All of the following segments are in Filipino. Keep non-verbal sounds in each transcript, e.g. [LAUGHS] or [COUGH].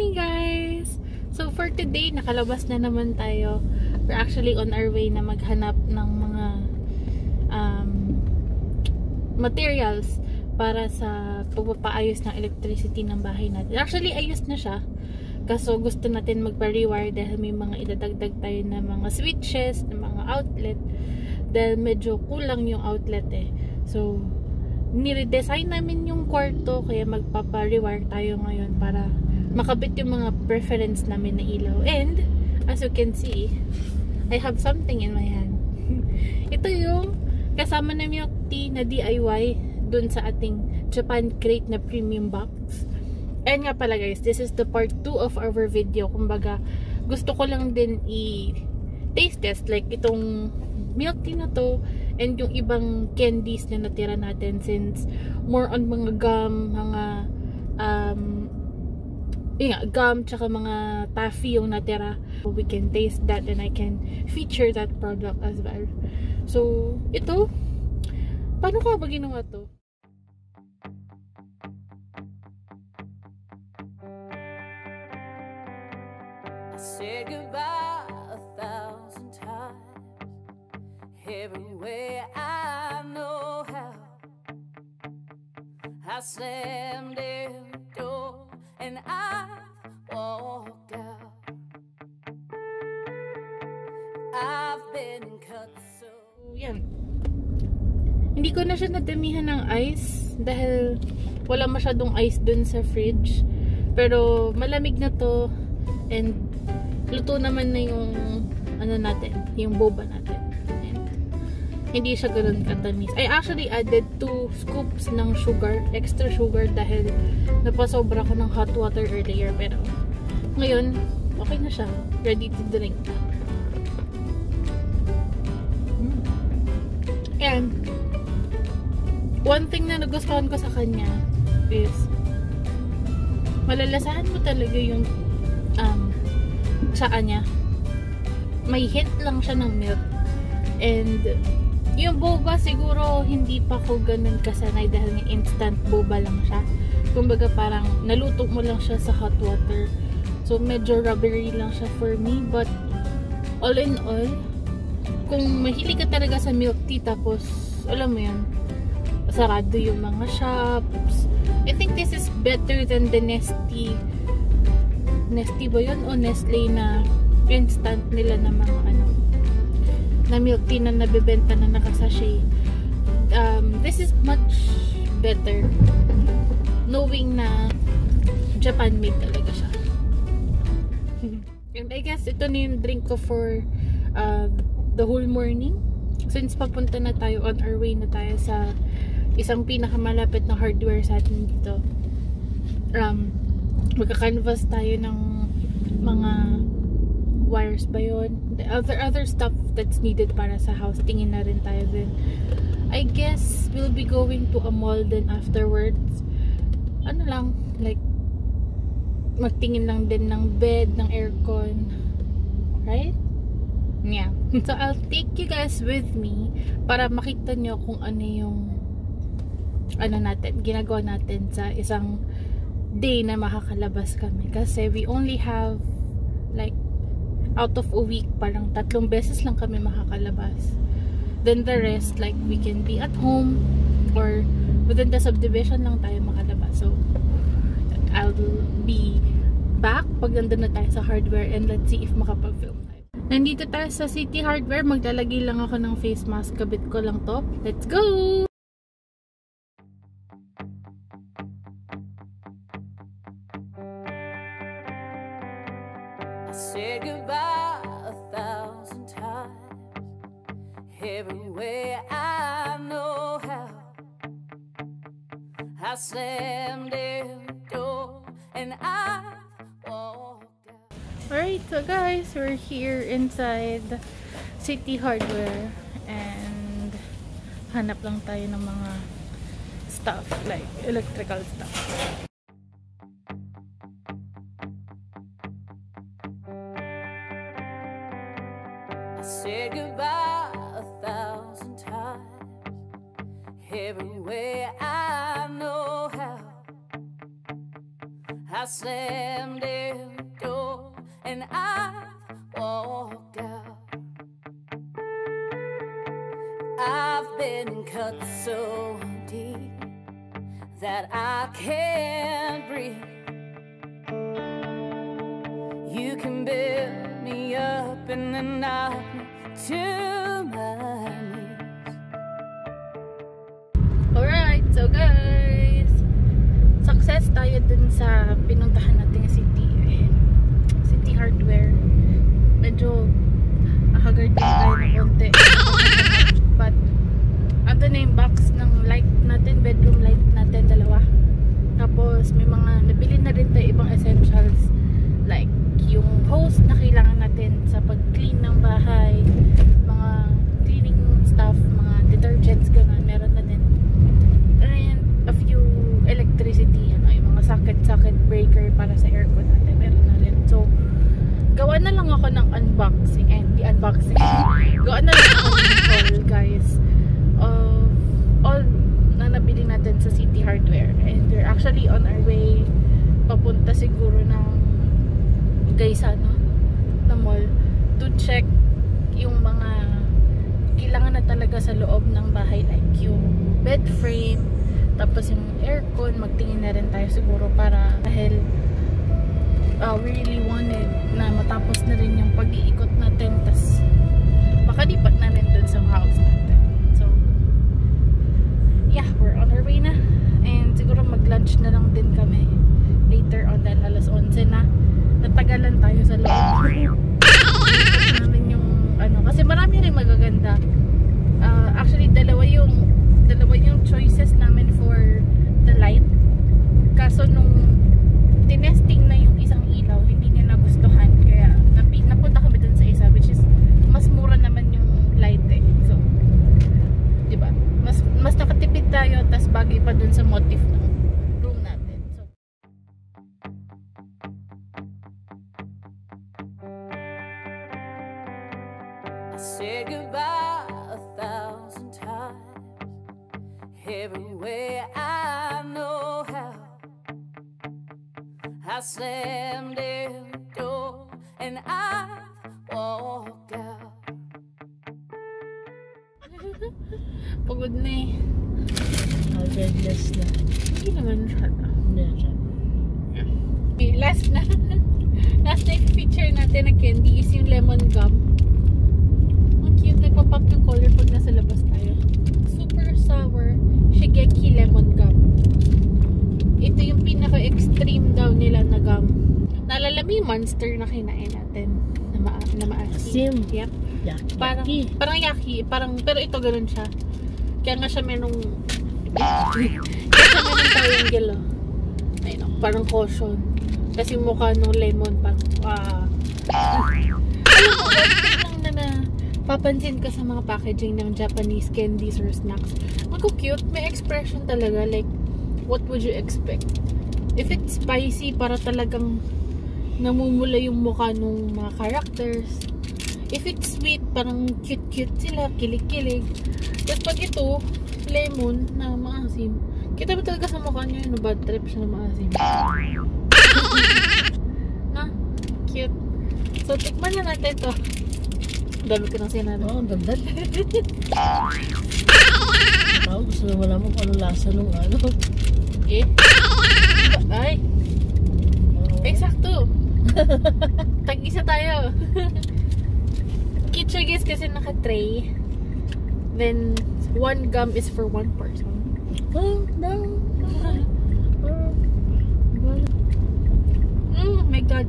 Morning guys! So for today, nakalabas na naman tayo. We're actually on our way na maghanap ng mga um, materials para sa pagpapaayos ng electricity ng bahay natin. Actually, ayos na siya. Kaso gusto natin magpa-rewire dahil may mga idadagdag tayo na mga switches, na mga outlet. Dahil medyo kulang yung outlet eh. So, niredesign namin yung kwarto kaya magpapa-rewire tayo ngayon para makabit yung mga preference namin na ilaw. And, as you can see, I have something in my hand. [LAUGHS] Ito yung kasama na milk tea na DIY dun sa ating Japan Crate na premium box. And nga pala guys, this is the part 2 of our video. Kumbaga, gusto ko lang din i-taste test like itong milk tea na to and yung ibang candies na natira natin since more on mga gum, mga yun nga, gum, tsaka mga taffy yung natira. We can taste that and I can feature that product as well. So, ito, paano ko ba ginawa to? I said goodbye a thousand times. Every way I know how. I slammed every door and I walked out. I've been cut. So, yan. Hindi ko na siya nadamihan ng ice dahil wala masyadong ice dun sa fridge. Pero malamig na to and luto naman na yung ano natin, yung boba natin. Hindi siya ganun katamis. I actually added 2 scoops ng sugar, extra sugar dahil napasobra ko ng hot water earlier. Pero ngayon, okay na siya. Ready to drink. Mm. And, one thing na nagustuhan ko sa kanya is malalasahan mo talaga yung um, tsaa niya. May hint lang siya ng milk. And, yung boba siguro hindi pa ko ganun kasanay dahil nga instant boba lang siya. Kumbaga parang naluto mo lang siya sa hot water. So, medyo rubbery lang siya for me. But, all in all, kung mahilig ka talaga sa milk tea tapos, alam mo yun, sarado yung mga shops. I think this is better than the Nestle Nestle ba yun? O Nestle na instant nila na mga ano na milk tea na nabibenta na nakasashay. Um, this is much better knowing na Japan made talaga siya. And I guess ito na yung drink ko for uh, the whole morning. Since papunta na tayo on our way na tayo sa isang pinakamalapit na hardware sa atin dito. Um, magka-canvas tayo ng mga wires ba yun? The other, other stuff that's needed para sa house. Tingin na rin tayo din. I guess we'll be going to a mall then afterwards. Ano lang, like, magtingin lang din ng bed, ng aircon. Right? Yeah. [LAUGHS] So, I'll take you guys with me para makita nyo kung ano yung ano natin, ginagawa natin sa isang day na makakalabas kami. Kasi we only have like out of a week, parang tatlong beses lang kami makakalabas. Then the rest, like we can be at home or within the subdivision lang tayo makalabas. So, I'll be back pag nandun na tayo sa hardware and let's see if makapag-film tayo. Nandito tayo sa City Hardware. Maglalagay lang ako ng face mask. Kabit ko lang to. Let's go! Every way I know how. I slammed every door and I walked out. Alright, so guys, we're here inside City Hardware and hanap lang tayo ng mga stuff like electrical stuff. Slammed every door and I walked out. I've been cut so deep that I can't breathe. You can build me up and then knock me to success tayo dun sa pinuntahan nating city. eh, City Hardware. Medyo nakagard din tayo ng konti. But, ando na yung box ng light natin, bedroom light natin, dalawa. Tapos, may mga nabili na rin tayo ibang essentials. Like, yung hose na kailangan natin sa pag-clean ng bahay, mga cleaning stuff, mga detergents, gano'n, meron na din and a few electricity ano yung mga socket socket breaker para sa aircon natin meron na rin so gawa na lang ako ng unboxing and the unboxing. [LAUGHS] Gawa na lang ako guys of all na nabili natin sa City Hardware. And we're actually on our way papunta siguro ng Gaisa no na mall to check yung mga kailangan na talaga sa loob ng bahay like yung bed frame tapos yung aircon. Magtingin na rin tayo siguro para dahil uh, we really wanted na matapos na rin yung pag-iikot natin tas makalipat na rin dun sa house natin. So yeah we're on our way na. And siguro mag lunch na lang din kami later on dahil alas 11 na. Natagalan tayo sa loob [LAUGHS] namin yung ano kasi marami rin magaganda Ah, actually dalawa yung dalawa yung choices namin for the light kaso nung tinesting na yung isang ilaw hindi nila nagustuhan kaya napi, napunta kami dun sa isa which is mas mura naman yung light eh so di ba mas mas nakatipid tayo tas bagay pa dun sa motif ng room natin so I said goodbye a thousand times. Every way I know how. I slammed every door and I walked out. [LAUGHS] pagod na eh Haggardless na. hindi naman siya Hindi siya. Okay, last na. [LAUGHS] last na feature natin na candy is yung lemon gum. Ang cute. Nagpa-pop yung color pag nasa labas tayo. Super sour Shigeki lemon gum. Ito yung pinaka-extreme daw nila na gum. Naalala mo yung monster na kinain natin? Na, ma na maasim. Asim. Yep. Yaki. Parang, parang yaki. Parang, pero ito ganun siya. Kaya nga siya merong Kaya siya merong triangle oh. Ayun oh, parang caution. Kasi mukha nung lemon parang ah. Alam mo, lang na na papansin ka sa mga packaging ng Japanese candies or snacks. Ako cute, may expression talaga like what would you expect? If it's spicy, para talagang namumula yung mukha nung mga characters. If it's sweet, parang cute-cute sila, kilig-kilig. Tapos pag ito, lemon na maasim, kita ba talaga sa mukha niya yung bad trip siya na maasim? [LAUGHS] na? Cute. So, tikman na natin to. Dami ko nang sinabi. Oo, ang ganda. [LAUGHS] Tao, gusto na malaman kung anong lasa nung ano. Eh? Ay, Oo. eksakto. [LAUGHS] Tag-isa tayo. Siya guys kasi naka-tray. Then, one gum is for one person. Oh, no. [LAUGHS] Oh. Mm, my God.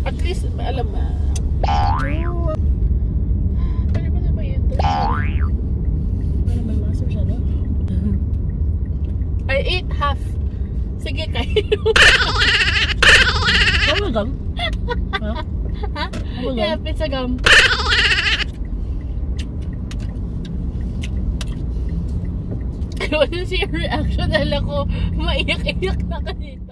At least, alam mo. Ano ba na ba yun? Ano may master siya, no? I ate half. Sige, kayo. Bubblegum? Ha? ha? Bubblegum? Yeah, pizza gum. Ano siya reaction? Dahil ako maiyak-iyak na kanito.